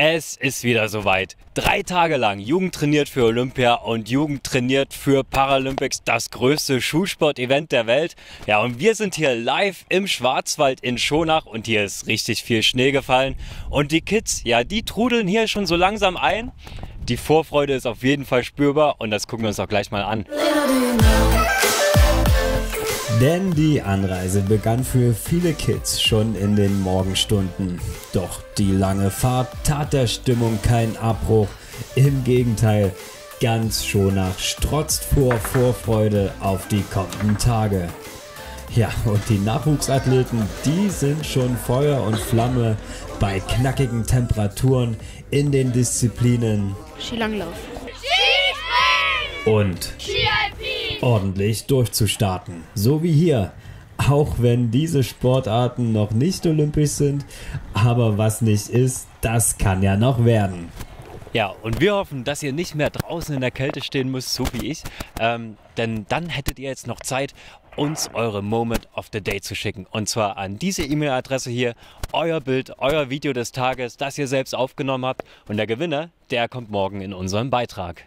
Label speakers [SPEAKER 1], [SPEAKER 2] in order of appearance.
[SPEAKER 1] Es ist wieder soweit. Drei Tage lang Jugend trainiert für Olympia und Jugend trainiert für Paralympics, das größte Schulsport-Event der Welt. Ja, und wir sind hier live im Schwarzwald in Schonach und hier ist richtig viel Schnee gefallen. Und die Kids, ja, die trudeln hier schon so langsam ein. Die Vorfreude ist auf jeden Fall spürbar und das gucken wir uns auch gleich mal an.
[SPEAKER 2] Denn die Anreise begann für viele Kids schon in den Morgenstunden. Doch die lange Fahrt tat der Stimmung keinen Abbruch. Im Gegenteil, ganz Schonach strotzt vor Vorfreude auf die kommenden Tage. Ja, und die Nachwuchsathleten, die sind schon Feuer und Flamme bei knackigen Temperaturen in den Disziplinen
[SPEAKER 3] Skilanglauf.
[SPEAKER 2] und ordentlich durchzustarten. So wie hier. Auch wenn diese Sportarten noch nicht olympisch sind, aber was nicht ist, das kann ja noch werden.
[SPEAKER 1] Ja, und wir hoffen, dass ihr nicht mehr draußen in der Kälte stehen müsst, so wie ich. Ähm, denn dann hättet ihr jetzt noch Zeit, uns eure Moment of the Day zu schicken. Und zwar an diese E-Mail-Adresse hier, euer Bild, euer Video des Tages, das ihr selbst aufgenommen habt. Und der Gewinner, der kommt morgen in unserem Beitrag.